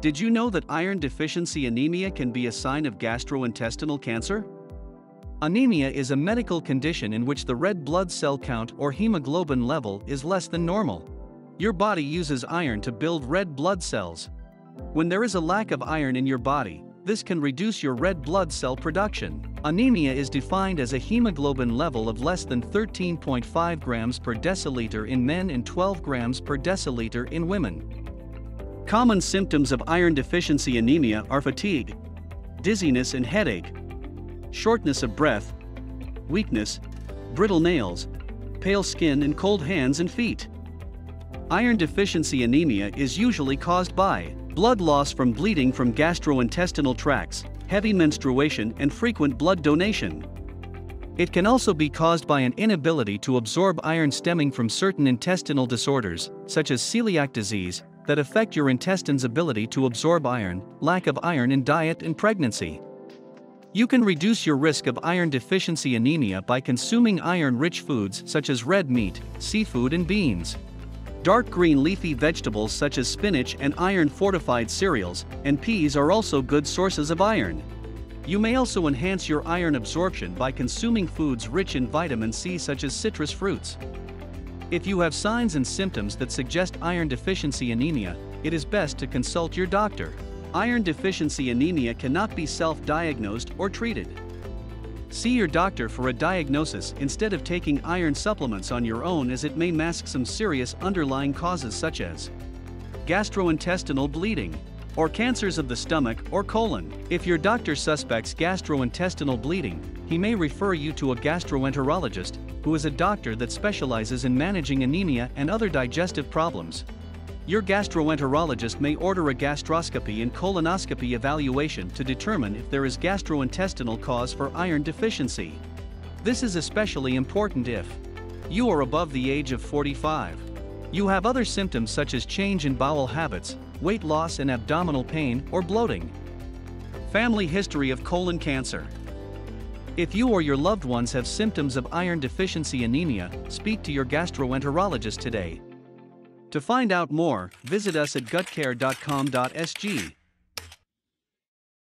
Did you know that iron deficiency anemia can be a sign of gastrointestinal cancer? Anemia is a medical condition in which the red blood cell count or hemoglobin level is less than normal. Your body uses iron to build red blood cells. When there is a lack of iron in your body, this can reduce your red blood cell production. Anemia is defined as a hemoglobin level of less than 13.5 grams per deciliter in men and 12 grams per deciliter in women. Common symptoms of iron deficiency anemia are fatigue, dizziness and headache, shortness of breath, weakness, brittle nails, pale skin and cold hands and feet. Iron deficiency anemia is usually caused by blood loss from bleeding from gastrointestinal tracts, heavy menstruation and frequent blood donation. It can also be caused by an inability to absorb iron stemming from certain intestinal disorders, such as celiac disease, that affect your intestine's ability to absorb iron, lack of iron in diet and pregnancy. You can reduce your risk of iron deficiency anemia by consuming iron-rich foods such as red meat, seafood and beans. Dark green leafy vegetables such as spinach and iron-fortified cereals and peas are also good sources of iron. You may also enhance your iron absorption by consuming foods rich in vitamin C such as citrus fruits. If you have signs and symptoms that suggest iron deficiency anemia, it is best to consult your doctor. Iron deficiency anemia cannot be self-diagnosed or treated. See your doctor for a diagnosis instead of taking iron supplements on your own as it may mask some serious underlying causes such as gastrointestinal bleeding, or cancers of the stomach or colon. If your doctor suspects gastrointestinal bleeding, he may refer you to a gastroenterologist who is a doctor that specializes in managing anemia and other digestive problems. Your gastroenterologist may order a gastroscopy and colonoscopy evaluation to determine if there is gastrointestinal cause for iron deficiency. This is especially important if you are above the age of 45. You have other symptoms such as change in bowel habits, weight loss and abdominal pain or bloating. Family history of colon cancer. If you or your loved ones have symptoms of iron deficiency anemia, speak to your gastroenterologist today. To find out more, visit us at gutcare.com.sg.